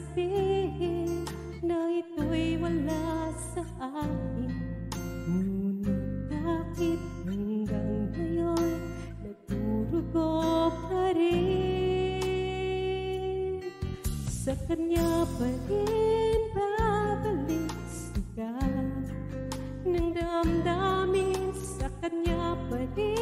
sabihin na ito'y wala sa akin. Ngunit bakit hanggang ngayon Nagdurugo pa rin? Sa kanya pa rin babalik sikat. Ng damdamin sa kanya pa rin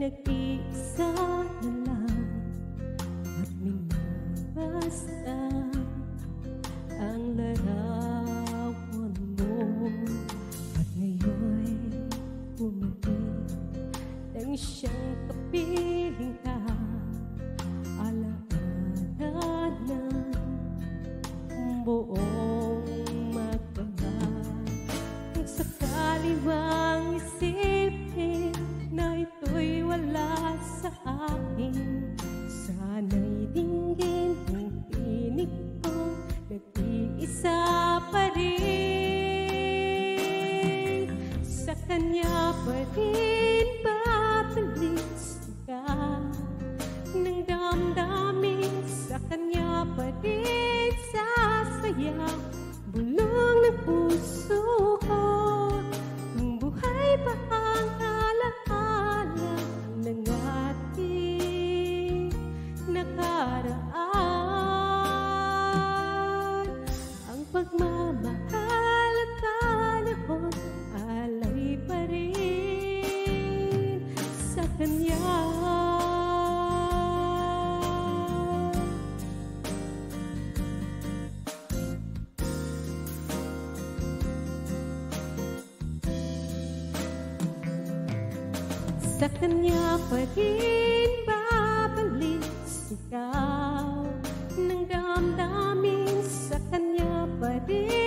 ay nag-iisa na lang At minabasa ang larawan mo. At ngayon bumalik nang siyang kapiling ka. Alaala ng buong Nag-iisa pa rin. Sa kanya pa rin babalik ka. Ng damdamin sa kanya pa rin sasaya. Bulong ng puso ko. Kung buhay pa ang alaala Ng ating nakaraan Sa kanya pa rin babalik ikaw Nang damdamin sa kanya pa rin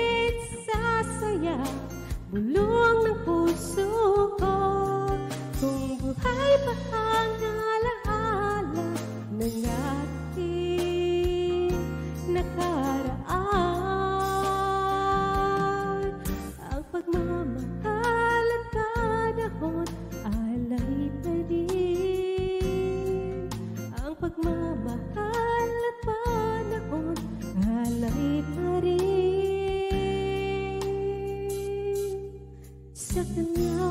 mahal at pa rin sa kanya.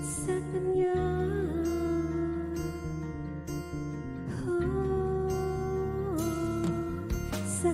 Sa kanya. Oh, sa